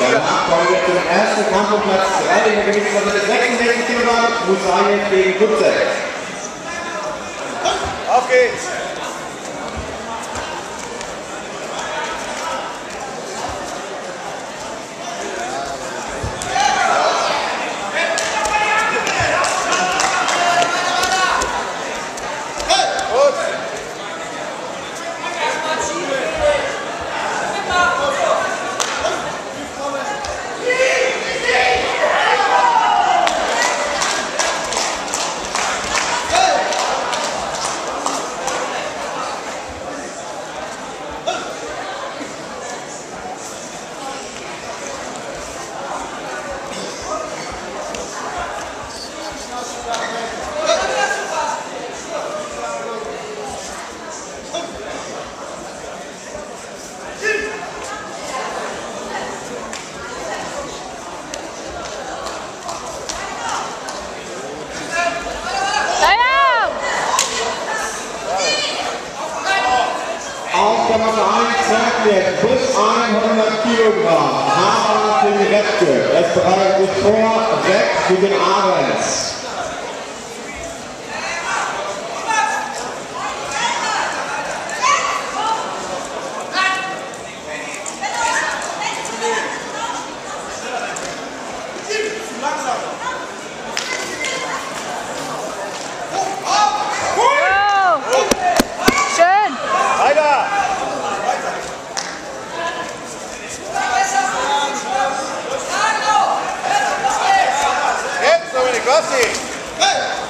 Danach kommen wir zum ersten Kampf um Platz 3 in der Gewichtsklasse des 66 Kilogramm, Musayev gegen Kutzek. Auf geht's! Auf der Matte 1 zeigt jetzt bis 100 Kilogramm. Harald Repke. Es bereitet vor, Reck gegen Ahrens. Jetzt, Dominik,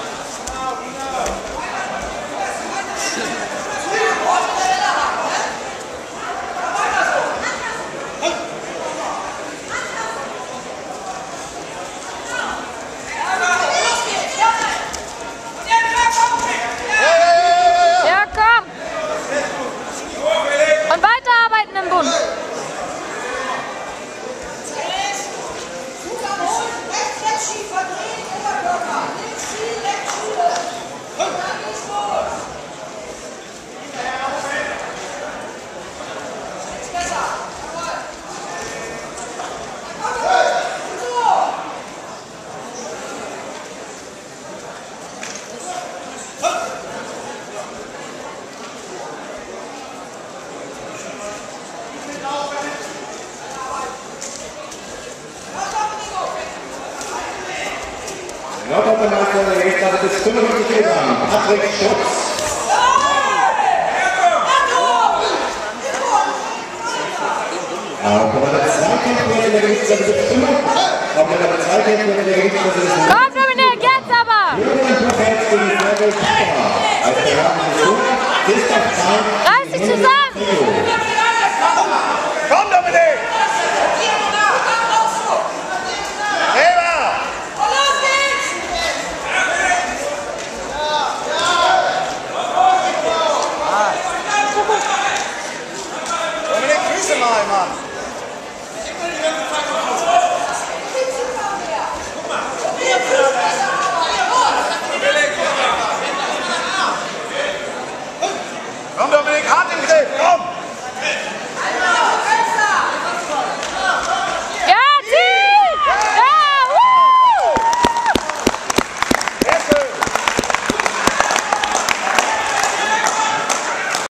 Nordmeister in der Gewichtsklasse bis 55 Kilogramm. Patrick Schutz. Auf Matte 2 Kämpfer der Gewichtsklasse bis 55. Auf der Matte 2 Kämpfer der Gewichtsklasse bis 55. Komm, Dominik, jetzt aber. Julian Profetz gegen Sergei Schäfer. Als der Rahmen Christoph Frank. Reiß dich zusammen. Mal, Mann! Komm, Dominik, hart im Griff, komm!